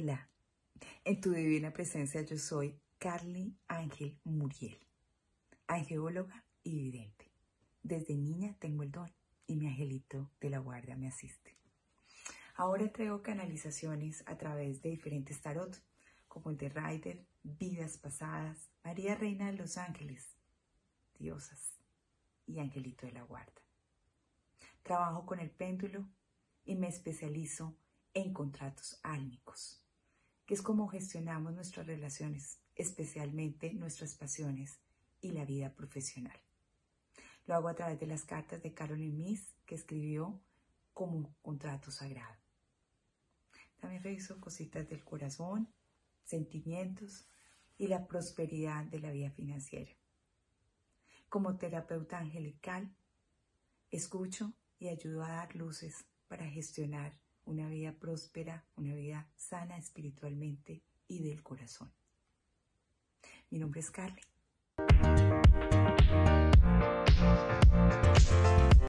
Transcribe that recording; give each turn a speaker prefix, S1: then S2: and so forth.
S1: Hola, en tu divina presencia yo soy Carly Ángel Muriel, angeóloga y vidente. Desde niña tengo el don y mi angelito de la guardia me asiste. Ahora traigo canalizaciones a través de diferentes tarot, como el de Rider, Vidas Pasadas, María Reina de los Ángeles, Diosas y Angelito de la Guarda. Trabajo con el péndulo y me especializo en contratos álmicos, que es como gestionamos nuestras relaciones, especialmente nuestras pasiones y la vida profesional. Lo hago a través de las cartas de Caroline Miss, que escribió como un contrato sagrado. También reviso cositas del corazón, sentimientos y la prosperidad de la vida financiera. Como terapeuta angelical, escucho y ayudo a dar luces para gestionar una vida próspera, una vida sana espiritualmente y del corazón. Mi nombre es Carly